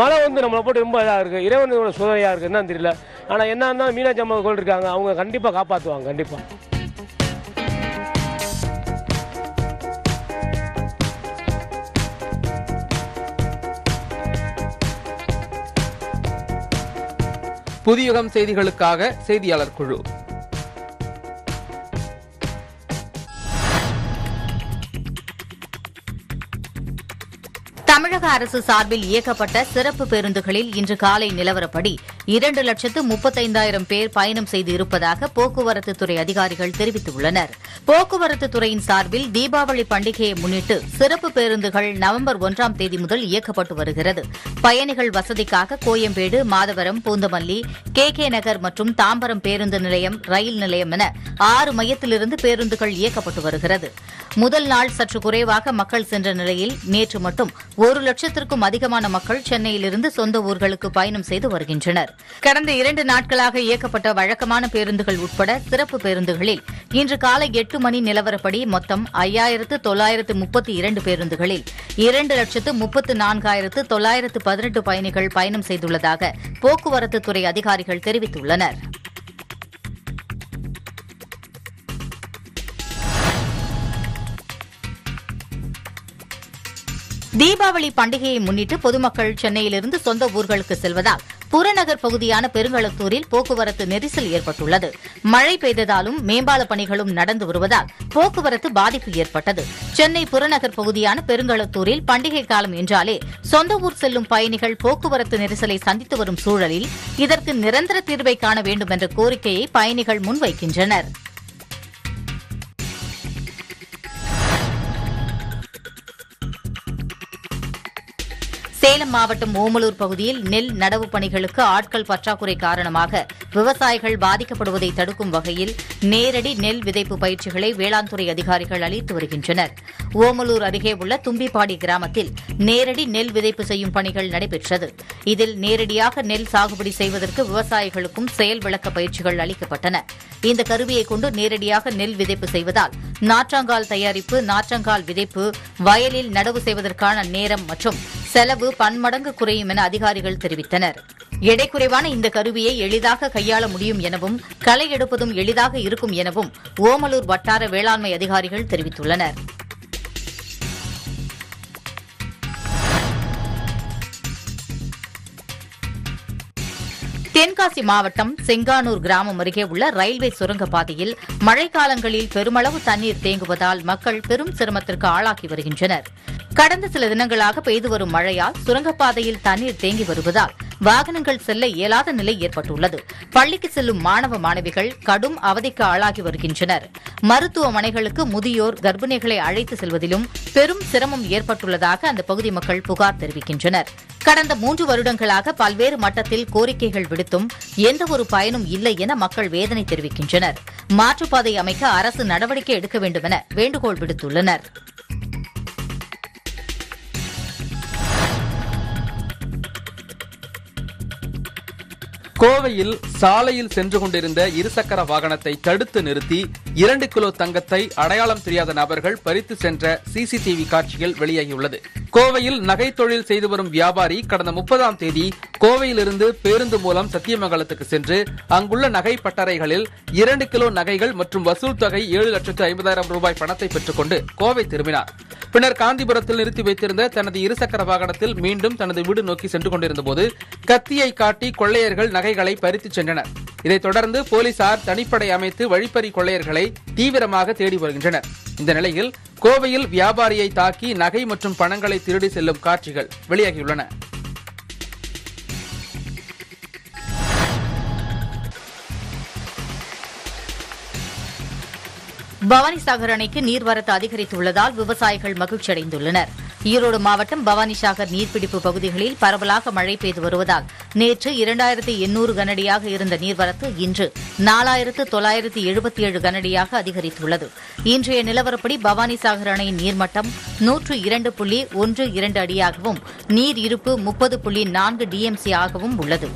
மழை வந்து நம்மளை போட்டு ரொம்ப இதாக இருக்குது இறைவனோட சுதையாக இருக்குது என்னன்னு தெரியல. ஆனால் என்ன இருந்தாலும் மீனாட்சி அம்மா கோயில் இருக்காங்க அவங்க கண்டிப்பாக காப்பாற்றுவாங்க கண்டிப்பாக புதியுகம் செய்திகளுக்காக செய்தியாளர் குழு. தமிழக அரசு சார்பில் இயக்கப்பட்ட சிறப்பு பேருந்துகளில் இன்று காலை நிலவரப்படி இரண்டு லட்சத்து முப்பத்தைந்தாயிரம் பேர் பயணம் செய்து இருப்பதாக போக்குவரத்து துறை அதிகாரிகள் தெரிவித்துள்ளனர். போக்குவரத்து துறையின் சார்பில் தீபாவளி பண்டிகையை முன்னிட்டு சிறப்பு பேருந்துகள் நவம்பர் ஒன்றாம் தேதி முதல் இயக்கப்பட்டு வருகிறது. பயணிகள் வசதிக்காக கோயம்பேடு மாதவரம் பூந்தமல்லி கே கே நகர் மற்றும் தாம்பரம் பேருந்து நிலையம் ரயில் நிலையம் என ஆறு மையத்திலிருந்து பேருந்துகள் இயக்கப்பட்டு வருகிறது. முதல் நாள் சற்று குறைவாக மக்கள் சென்ற நிலையில் நேற்று மட்டும் ஒரு லட்சத்திற்கும் அதிகமான மக்கள் சென்னையிலிருந்து சொந்த ஊர்களுக்கு பயணம் செய்து வருகின்றனர். கடந்த இரண்டு நாட்களாக இயக்கப்பட்ட வழக்கமான பேருந்துகள் உட்பட சிறப்பு பேருந்துகளில் இன்று காலை எட்டு மணி நிலவரப்படி மொத்தம் ஐயாயிரத்து தொள்ளாயிரத்து முப்பத்தி இரண்டு பேருந்துகளில் இரண்டு லட்சத்து முப்பத்து நான்காயிரத்து தொள்ளாயிரத்து பதினெட்டு பயணிகள் பயணம் செய்துள்ளதாக போக்குவரத்து துறை அதிகாரிகள் தெரிவித்துள்ளனர். தீபாவளி பண்டிகையை முன்னிட்டு பொதுமக்கள் சென்னையிலிருந்து சொந்த ஊர்களுக்கு செல்வதால் புறநகர் பகுதியான பெருங்களத்தூரில் போக்குவரத்து நெரிசல் ஏற்பட்டுள்ளது. மழை பெய்ததாலும் மேம்பால பணிகளும் நடந்து வருவதால் போக்குவரத்து பாதிப்பு ஏற்பட்டது. சென்னை புறநகர் பகுதியான பெருங்களத்தூரில் பண்டிகை காலம் என்றாலே சொந்த ஊர் செல்லும் பயணிகள் போக்குவரத்து நெரிசலை சந்தித்து வரும் சூழலில் இதற்கு நிரந்தர தீர்வை காண வேண்டும் என்ற கோரிக்கையை பயணிகள் முன்வைக்கின்றனா் சேலம் மாவட்டம் ஓமலூர் பகுதியில் நெல் நடவு பணிகளுக்கு ஆட்கள் பற்றாக்குறை காரணமாக விவசாயிகள் பாதிக்கப்படுவதை தடுக்கும் வகையில் நேரடி நெல் விதைப்பு பயிற்சிகளை வேளாண்துறை அதிகாரிகள் அளித்து வருகின்றனர். ஓமலூர் அருகே உள்ள தும்பிப்பாடி கிராமத்தில் நேரடி நெல் விதைப்பு செய்யும் பணிகள் நடைபெற்றது. இதில் நேரடியாக நெல் சாகுபடி செய்வதற்கு விவசாயிகளுக்கும் செயல் விளக்க பயிற்சிகள் அளிக்கப்பட்டன. இந்த கருவியை கொண்டு நேரடியாக நெல் விதைப்பு செய்வதால் நாற்றாங்கால் தயாரிப்பு நாற்றங்கால் விதைப்பு வயலில் நடவு செய்வதற்கான நேரம் மற்றும் செலவு பன்மடங்கு குறையும் என அதிகாரிகள் தெரிவித்தனர். எடை குறைவான இந்த கருவியை எளிதாக கையாள முடியும் எனவும் களை எடுப்பதும் எளிதாக இருக்கும் எனவும் ஓமலூர் வட்டார வேளாண்மை அதிகாரிகள் தெரிவித்துள்ளனர். தென்காசி மாவட்டம் செங்கானூர் கிராமம் அருகே உள்ள ரயில்வே சுரங்கப் பாதையில் மழைக்காலங்களில் பெருமளவு தண்ணீர் தேங்குவதால் மக்கள் பெரும் சிரமத்திற்கு ஆளாகி வருகின்றனர். கடந்த சில தினங்களாக பெய்து வரும் மழையால் சுரங்கப்பாதையில் தண்ணீர் தேங்கி வருவதால் வாகனங்கள் செல்ல இயலாத நிலை ஏற்பட்டுள்ளது. பள்ளிக்கு செல்லும் மாணவ மாணவிகள் கடும் அவதிக்கு ஆளாகி வருகின்றனர். மருத்துவமனைகளுக்கு முதியோர் கர்ப்பிணிகளை அழைத்து செல்வதிலும் பெரும் சிரமம் ஏற்பட்டுள்ளதாக அந்த பகுதி மக்கள் புகார் தெரிவிக்கின்றனர். கடந்த மூன்று வருடங்களாக பல்வேறு மட்டத்தில் கோரிக்கைகள் விடுத்தும் எந்தவொரு பயனும் இல்லை என மக்கள் வேதனை தெரிவிக்கின்றனர். மாற்றுப்பாதை அமைக்க அரசு நடவடிக்கை எடுக்க வேண்டும் என வேண்டுகோள் விடுத்துள்ளனர். கோவையில் சாலையில் சென்று கொண்டிருந்த இருசக்கர வாகனத்தை தடுத்து நிறுத்தி இரண்டு கிலோ தங்கத்தை அடையாளம் தெரியாத நபர்கள் பறித்து சென்ற சிசிடிவி காட்சிகள் வெளியாகியுள்ளது. கோவையில் நகை தொழில் செய்து வரும் வியாபாரி கடந்த முப்பதாம் தேதி கோவையிலிருந்து பேருந்து மூலம் சத்தியமங்கலத்துக்கு சென்று அங்குள்ள நகை பட்டறைகளில் இரண்டு கிலோ நகைகள் மற்றும் வசூல் தொகை ஏழு லட்சத்து ஐம்பதாயிரம் ரூபாய் பணத்தை பெற்றுக்கொண்டு கோவை திரும்பினார். பின்னர் காந்திபுரத்தில் நிறுத்தி வைத்திருந்த தனது இருசக்கர வாகனத்தில் மீண்டும் தனது வீடு நோக்கி சென்று கொண்டிருந்த போது கத்தியை காட்டி கொள்ளையர்கள் நகை நகைகளை பறித்துச் சென்றனர். இதைத் தொடர்ந்து போலீசார் தனிப்படை அமைத்து வழிப்பறி கொள்ளையர்களை தீவிரமாக தேடி வருகின்றனர். இந்த நிலையில் கோவையில் வியாபாரியை தாக்கி நகை மற்றும் பணங்களை திருடி செல்லும் காட்சிகள் வெளியாகியுள்ளன. பவானிசாகர் அணைக்கு நீர்வரத்து அதிகரித்துள்ளதால் விவசாயிகள் மகிழ்ச்சியடைந்துள்ளனர். ஈரோடு மாவட்டம் பவானிசாகர் நீர்பிடிப்பு பகுதிகளில் பரவலாக மழை பெய்து வருவதால் நேற்று இரண்டாயிரத்தி எண்ணூறு கனடியாக இருந்த நீர்வரத்து இன்று நாலாயிரத்து தொள்ளாயிரத்து எழுபத்தி ஏழு கனடியாக அதிகரித்துள்ளது. இன்றைய நிலவரப்படி பவானிசாகர் அணையின் நீர்மட்டம் நூற்று இரண்டு புள்ளி ஒன்று இரண்டு அடியாகவும் நீர் இருப்பு முப்பது புள்ளி நான்கு டிஎம்சி ஆகவும் உள்ளது.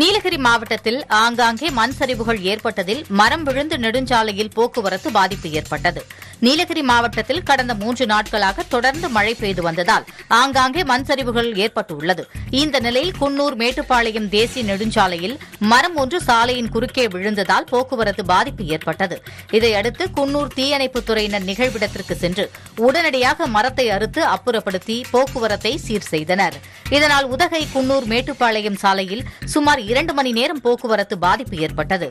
நீலகிரி மாவட்டத்தில் ஆங்காங்கே மண் சரிவுகள் ஏற்பட்டதில் மரம் விழுந்து நெடுஞ்சாலையில் போக்குவரத்து பாதிப்பு ஏற்பட்டது. நீலகிரி மாவட்டத்தில் கடந்த மூன்று நாட்களாக தொடர்ந்து மழை பெய்து வந்ததால் ஆங்காங்கே மண் சரிவுகள் ஏற்பட்டுள்ளது. இந்த நிலையில் குன்னூர் மேட்டுப்பாளையம் தேசிய நெடுஞ்சாலையில் மரம் ஒன்று சாலையின் குறுக்கே விழுந்ததால் போக்குவரத்து பாதிப்பு ஏற்பட்டது. இதையடுத்து குன்னூர் தீயணைப்புத் துறையினர் நிகழ்விடத்திற்கு சென்று உடனடியாக மரத்தை அறுத்து அப்புறப்படுத்தி போக்குவரத்தை சீர் செய்தனர். இதனால் உதகை குன்னூர் மேட்டுப்பாளையம் சாலையில் சுமார் இரண்டு மணி நேரம் போக்குவரத்து பாதிப்பு ஏற்பட்டது.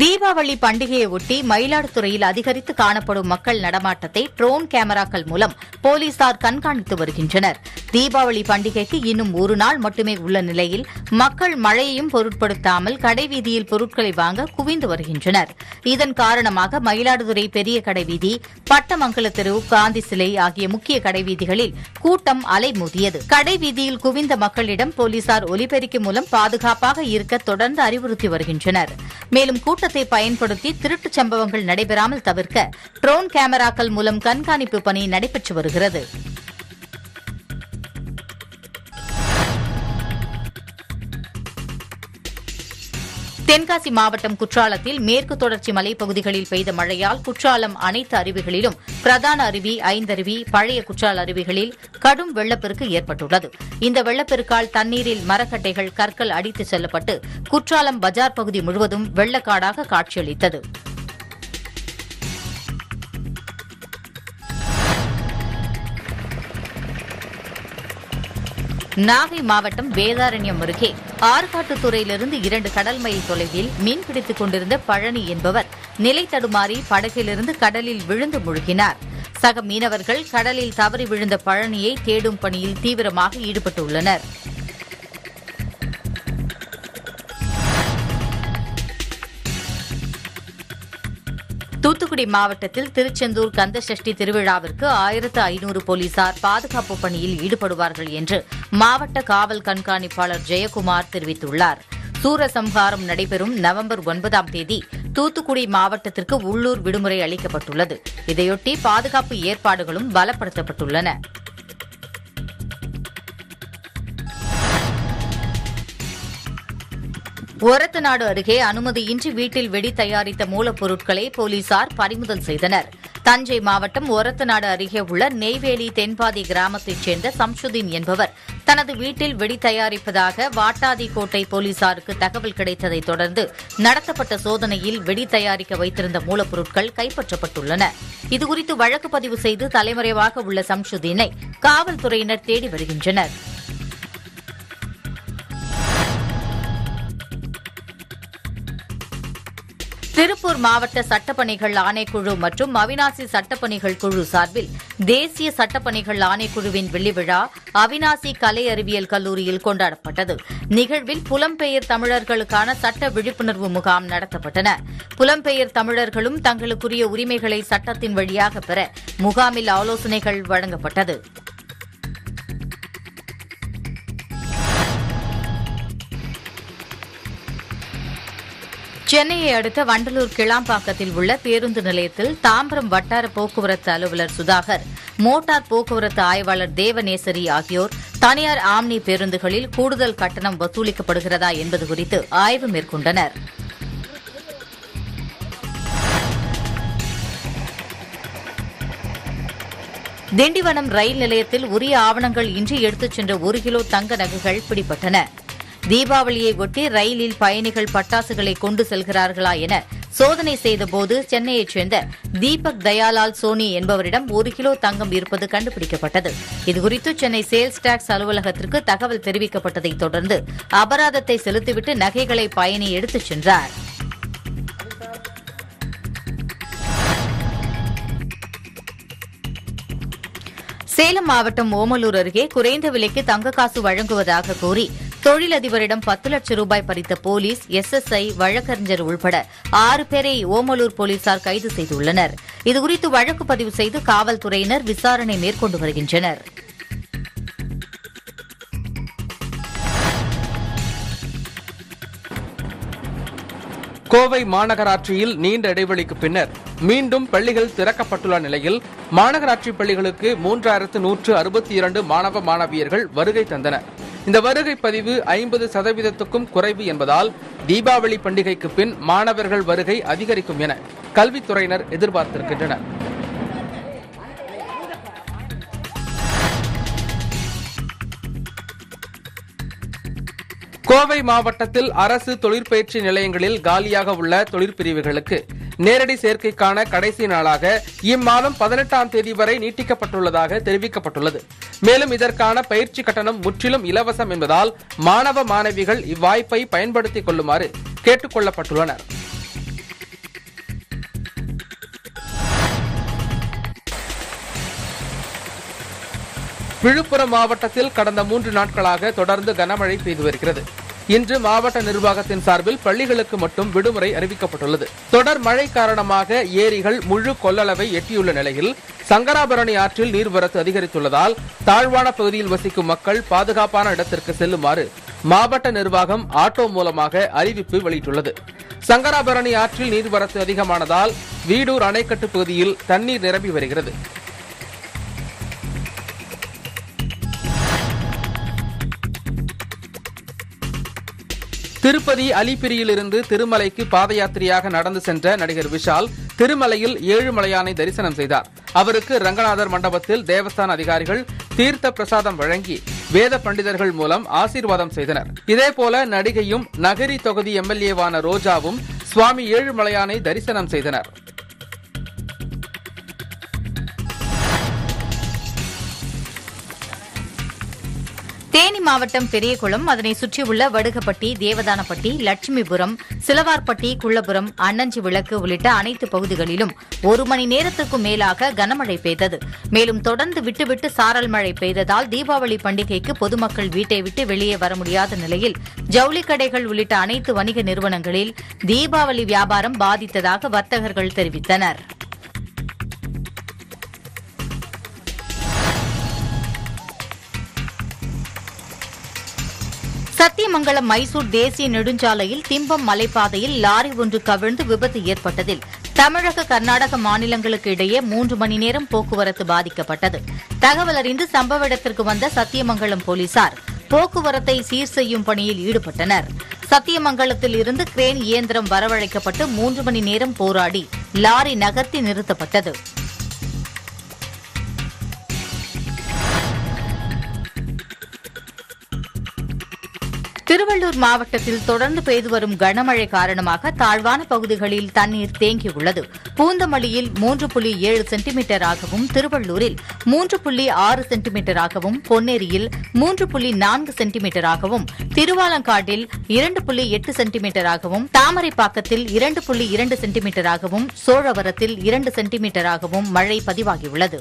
தீபாவளி பண்டிகையை ஒட்டி மயிலாடுதுறையில் அதிகரித்து காணப்படும் மக்கள் நடமாட்டத்தை ட்ரோன் கேமராக்கள் மூலம் போலீசார் கண்காணித்து வருகின்றனர். தீபாவளி பண்டிகைக்கு இன்னும் ஒரு நாள் மட்டுமே உள்ள நிலையில் மக்கள் மழையையும் பொருட்படுத்தாமல் கடைவீதியில் பொருட்களை வாங்க குவிந்து வருகின்றனர். இதன் காரணமாக மயிலாடுதுறை பெரிய கடைவீதி பட்டமங்கல தெரு காந்தி சிலை ஆகிய முக்கிய கடைவீதிகளில் கூட்டம் அலைமோதியது கடைவீதியில் குவிந்த மக்களிடம் போலீசார் ஒலிபெருக்கி மூலம் பாதுகாப்பாக இருக்க தொடர்ந்து அறிவுறுத்தி வருகின்றனர். மேலும் கூட்ட நுட்பத்தை பயன்படுத்தி திருட்டுச் சம்பவங்கள் நடைபெறாமல் தவிர்க்க ட்ரோன் கேமராக்கள் மூலம் கண்காணிப்பு பணி நடைபெற்று வருகிறது. தென்காசி மாவட்டம் குற்றாலத்தில் மேற்கு தொடர்ச்சி மலைப்பகுதிகளில் பெய்த மழையால் குற்றாலம் அனைத்து அருவிகளிலும் பிரதான அருவி ஐந்தருவி பழைய குற்றால அருவிகளில் கடும் வெள்ளப்பெருக்கு ஏற்பட்டுள்ளது. இந்த வெள்ளப்பெருக்கால் தண்ணீரில் மரக்கட்டைகள் கற்கள் அடித்து செல்லப்பட்டு குற்றாலம் பஜார் பகுதி முழுவதும் வெள்ளக்காடாக காட்சியளித்தது. நாகை மாவட்டம் வேதாரண்யம் அருகே ஆற்காட்டுத்துறையிலிருந்து இரண்டு கடல் மைல் தொலைவில் மீன் பிடித்துக் கொண்டிருந்த பழனி என்பவர் நிலை தடுமாறி படகிலிருந்து கடலில் விழுந்து முழுகினார். சக மீனவர்கள் கடலில் தவறி விழுந்த பழனியை தேடும் பணியில் தீவிரமாக ஈடுபட்டுள்ளனர். தூத்துக்குடி மாவட்டத்தில் திருச்செந்தூர் கந்தசஷ்டி திருவிழாவிற்கு ஆயிரத்து ஐநூறு போலீசார் பாதுகாப்பு பணியில் ஈடுபடுவார்கள் என்று மாவட்ட காவல் கண்காணிப்பாளர் ஜெயக்குமார் தெரிவித்துள்ளார். சூரசம்ஹாரம் நடைபெறும் நவம்பர் ஒன்பதாம் தேதி தூத்துக்குடி மாவட்டத்திற்கு உள்ளூர் விடுமுறை அளிக்கப்பட்டுள்ளது. இதையொட்டி பாதுகாப்பு ஏற்பாடுகளும் பலப்படுத்தப்பட்டுள்ளன. ஒரத்தநாடு அருகே அனுமதியின்றி வீட்டில் வெடி தயாரித்த மூலப்பொருட்களை போலீசார் பறிமுதல் செய்தனர். தஞ்சை மாவட்டம் ஒரத்தநாடு அருகே உள்ள நெய்வேலி தென்பாதி கிராமத்தைச் சேர்ந்த சம்சுதீன் என்பவர் தனது வீட்டில் வெடி தயாரிப்பதாக வாட்டாதி கோட்டை போலீசாருக்கு தகவல் கிடைத்ததைத் தொடர்ந்து நடத்தப்பட்ட சோதனையில் வெடி தயாரிக்க வைத்திருந்த மூலப்பொருட்கள் கைப்பற்றப்பட்டுள்ளன. இதுகுறித்து வழக்கு பதிவு செய்து தலைமறைவாக உள்ள சம்சுதீனை காவல்துறையினர் தேடி வருகின்றனர். திருப்பூர் மாவட்ட சட்டப்பணிகள் ஆணைக்குழு மற்றும் அவினாசி சட்டப்பணிகள் குழு சார்பில் தேசிய சட்டப்பணிகள் ஆணைக்குழுவின் வெள்ளிவிழா அவினாசி கலை அறிவியல் கல்லூரியில் கொண்டாடப்பட்டது. நிகழ்வில் புலம்பெயர் தமிழர்களுக்கான சட்ட விழிப்புணர்வு முகாம் நடத்தப்பட்டன. புலம்பெயர் தமிழர்களும் தங்களுக்குரிய உரிமைகளை சட்டத்தின் வழியாக பெற முகாமில் ஆலோசனைகள் வழங்கப்பட்டது. சென்னையை அடுத்த வண்டலூர் கிளாம்பாக்கத்தில் உள்ள பேருந்து நிலையத்தில் தாம்பரம் வட்டார போக்குவரத்து அலுவலர் சுதாகர் மோட்டார் போக்குவரத்து ஆய்வாளர் தேவநேசரி ஆகியோர் தனியார் ஆம்னி பேருந்துகளில் கூடுதல் கட்டணம் வசூலிக்கப்படுகிறதா என்பது குறித்து ஆய்வு மேற்கொண்டனர். திண்டிவனம் ரயில் நிலையத்தில் உரிய ஆவணங்கள் இன்றி எடுத்துச் சென்ற ஒரு கிலோ தங்க நகைகள் பிடிபட்டன. தீபாவளியை ஒட்டி ரயிலில் பயணிகள் பட்டாசுகளை கொண்டு செல்கிறார்களா என சோதனை செய்தபோது சென்னையைச் சேர்ந்த தீபக் தயாலால் சோனி என்பவரிடம் ஒரு கிலோ தங்கம் இருப்பது கண்டுபிடிக்கப்பட்டது. இதுகுறித்து சென்னை சேல்ஸ் டாக்ஸ் அலுவலகத்திற்கு தகவல் தெரிவிக்கப்பட்டதைத் தொடர்ந்து அபராதத்தை செலுத்திவிட்டு நகைகளை பயணி எடுத்துச் சென்றார். சேலம் மாவட்டம் ஓமலூர் அருகே குறைந்த விலைக்கு தங்க காசு வழங்குவதாக கூறி தொழிலதிபரிடம் பத்து லட்சம் ரூபாய் பறித்த போலீஸ் எஸ்எஸ்ஐ வழக்கறிஞர் உள்பட ஆறு பேரை ஓமலூர் போலீசார் கைது செய்துள்ளனர். இதுகுறித்து வழக்கு பதிவு செய்து காவல்துறையினர் விசாரணை மேற்கொண்டு வருகின்றனர். கோவை மாநகராட்சியில் நீண்ட இடைவெளிக்கு பின்னர் மீண்டும் பள்ளிகள் திறக்கப்பட்டுள்ள நிலையில் மாநகராட்சி பள்ளிகளுக்கு மூன்றாயிரத்து நூற்று அறுபத்தி இரண்டு மாணவ மாணவியர்கள் வருகை தந்தனர் இந்த வருகை பதிவு ஐம்பது சதவீதத்துக்கும் குறைவு என்பதால் தீபாவளி பண்டிகைக்கு பின் மாணவர்கள் வருகை அதிகரிக்கும் என கல்வித்துறையினர் எதிர்பார்த்திருக்கின்றனர். கோவை மாவட்டத்தில் அரசு தொழிற்பயிற்சி நிலையங்களில் காலியாக உள்ள தொழிற்பிரிவுகளுக்கு நேரடி சேர்க்கைக்கான கடைசி நாளாக இம்மாதம் பதினெட்டாம் தேதி வரை நீட்டிக்கப்பட்டுள்ளதாக தெரிவிக்கப்பட்டுள்ளது. மேலும் இதற்கான பயிற்சி கட்டணம் முற்றிலும் இலவசம் என்பதால் மாணவ மாணவிகள் இவ்வாய்ப்பை பயன்படுத்திக் கொள்ளுமாறு கேட்டுக் கொள்ளப்பட்டுள்ளனா் விழுப்புரம் மாவட்டத்தில் கடந்த மூன்று நாட்களாக தொடர்ந்து கனமழை பெய்து வருகிறது. இன்று மாவட்ட நிர்வாகத்தின் சார்பில் பள்ளிகளுக்கு மட்டும் விடுமுறை அறிவிக்கப்பட்டுள்ளது. தொடர் மழை காரணமாக ஏரிகள் முழு கொள்ளளவை எட்டியுள்ள நிலையில் சங்கராபரணி ஆற்றில் நீர்வரத்து அதிகரித்துள்ளதால் தாழ்வான பகுதியில் வசிக்கும் மக்கள் பாதுகாப்பான இடத்திற்கு செல்லுமாறு மாவட்ட நிர்வாகம் ஆட்டோ மூலமாக அறிவிப்பு வெளியிட்டுள்ளது. சங்கராபரணி ஆற்றில் நீர்வரத்து அதிகமானதால் வீடூர் அணைக்கட்டு பகுதியில் தண்ணீர் நிரம்பி வருகிறது. திருப்பதி அலிப்பிரியிலிருந்து திருமலைக்கு பாத யாத்திரையாக நடந்து சென்ற நடிகர் விஷால் திருமலையில் ஏழுமலையானை தரிசனம் செய்தார். அவருக்கு ரங்கநாதர் மண்டபத்தில் தேவஸ்தான அதிகாரிகள் தீர்த்த பிரசாதம் வழங்கி வேத பண்டிதர்கள் மூலம் ஆசீர்வாதம் செய்தனர். இதேபோல நடிகையும் நகரி தொகுதி எம்எல்ஏவான ரோஜாவும் சுவாமி ஏழுமலையானை தரிசனம் செய்தனர். தேனி மாவட்டம் பெரியகுளம் அதனை சுற்றியுள்ள வடுகப்பட்டி தேவதானப்பட்டி லட்சுமிபுரம் சிலவார்பட்டி குள்ளபுரம் அன்னஞ்சி விளக்கு உள்ளிட்ட அனைத்து பகுதிகளிலும் ஒரு மணி நேரத்திற்கும் மேலாக கனமழை பெய்தது. மேலும் தொடர்ந்து விட்டுவிட்டு சாரல் மழை பெய்ததால் தீபாவளி பண்டிகைக்கு பொதுமக்கள் வீட்டை விட்டு வெளியே வர முடியாத நிலையில் ஜவுளி கடைகள் உள்ளிட்ட அனைத்து வணிக நிறுவனங்களில் தீபாவளி வியாபாரம் பாதித்ததாக வர்த்தகர்கள் தெரிவித்தனர். சத்தியமங்கலம் மைசூர் தேசிய நெடுஞ்சாலையில் திம்பம் மலைப்பாதையில் லாரி ஒன்று கவிழ்ந்து விபத்து ஏற்பட்டதில் தமிழக கர்நாடக மாநிலங்களுக்கு இடையே மூன்று மணி நேரம் போக்குவரத்து பாதிக்கப்பட்டது. தகவல் அறிந்து சம்பவ இடத்திற்கு வந்த சத்தியமங்கலம் போலீசார் போக்குவரத்தை சீர் செய்யும் பணியில் ஈடுபட்டனர். சத்தியமங்கலத்தில் இருந்து கிரேன் இயந்திரம் வரவழைக்கப்பட்டு மூன்று மணி நேரம் போராடி லாரி நகர்த்தி நிறுத்தப்பட்டது. திருவள்ளூர் மாவட்டத்தில் தொடர்ந்து பெய்து வரும் கனமழை காரணமாக தாழ்வான பகுதிகளில் தண்ணீர் தேங்கியுள்ளது. பூந்தமல்லியில் மூன்று புள்ளி ஏழு சென்டிமீட்டராகவும் திருவள்ளூரில் மூன்று புள்ளி ஆறு சென்டிமீட்டராகவும் பொன்னேரியில் மூன்று புள்ளி நான்கு சென்டிமீட்டராகவும் திருவாலங்காட்டில் இரண்டு புள்ளி எட்டு சென்டிமீட்டராகவும் தாமரைப்பாக்கத்தில் இரண்டு புள்ளி இரண்டு சென்டிமீட்டராகவும் சோழவரத்தில் இரண்டு சென்டிமீட்டராகவும் மழை பதிவாகியுள்ளது.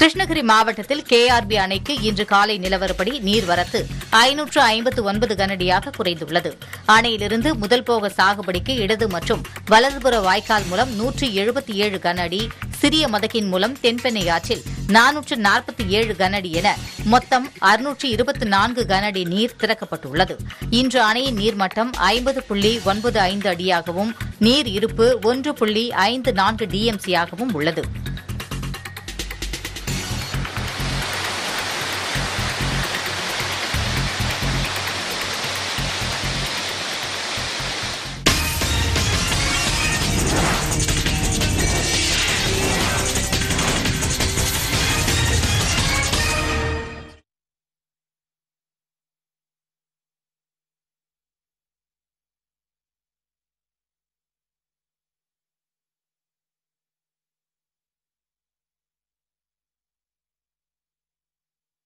கிருஷ்ணகிரி மாவட்டத்தில் கேஆர்பி அணைக்கு இன்று காலை நிலவரப்படி நீர்வரத்து ஐநூற்று ஐம்பத்து ஒன்பது கனடியாக குறைந்துள்ளது. அணையிலிருந்து முதல் போக சாகுபடிக்கு இடது மற்றும் வலதுபுற வாய்க்கால் மூலம் நூற்று எழுபத்தி ஏழு கனஅடி சிறிய மதகின் மூலம் தென்பெண்ணை ஆற்றில் நானூற்று நாற்பத்தி ஏழு கனஅடி என மொத்தம் அறுநூற்று இருபத்தி நான்கு கனஅடி நீர் திறக்கப்பட்டுள்ளது. இன்று அணையின் நீர்மட்டம் ஐம்பது புள்ளி ஒன்பது ஐந்து அடியாகவும் நீர் இருப்பு ஒன்று புள்ளி ஐந்து நான்கு டிஎம்சியாகவும் உள்ளது.